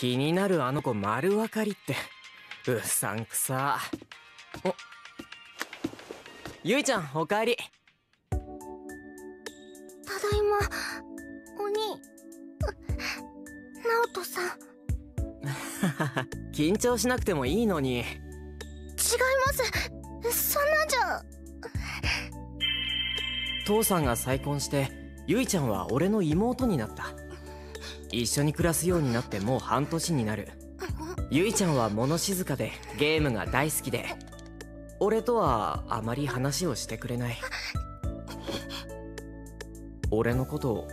気になるあの子丸分かりって。うさんくさ。お。ゆいちゃんおかえり。ただいま。お兄直人さん。緊張しなくてもいいのに。違います。そんなんじゃ。父さんが再婚してゆいちゃんは俺の妹になった一緒に暮らすようになってもう半年になる。ゆいちゃんは物静かでゲームが大好きで。俺とはあまり話をしてくれない。俺のことを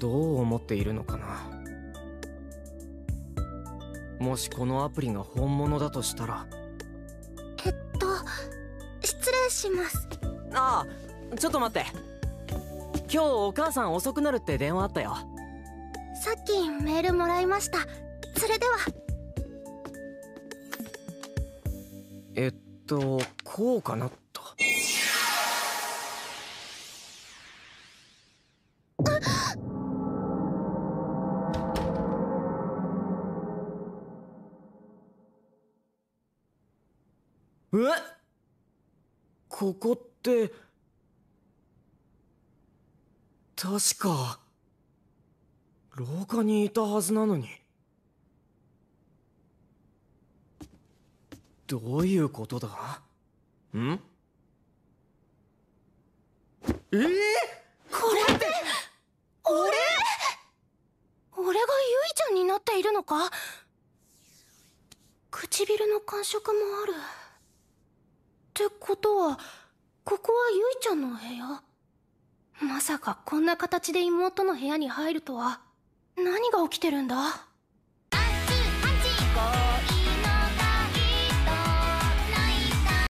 どう思っているのかな。もしこのアプリが本物だとしたら。えっと失礼します。ああちょっと待って。今日お母さん遅くなるって電話あったよさっきメールもらいました。それでは。えっとこうかなと。え？ここって確か。廊下にいたはずなのに。どういうことだ？ん？え？えこれって俺？俺がゆいちゃんになっているのか？唇の感触もある。ってことはここはゆいちゃんの部屋？まさかこんな形で妹の部屋に入るとは。何が起きてるんだ？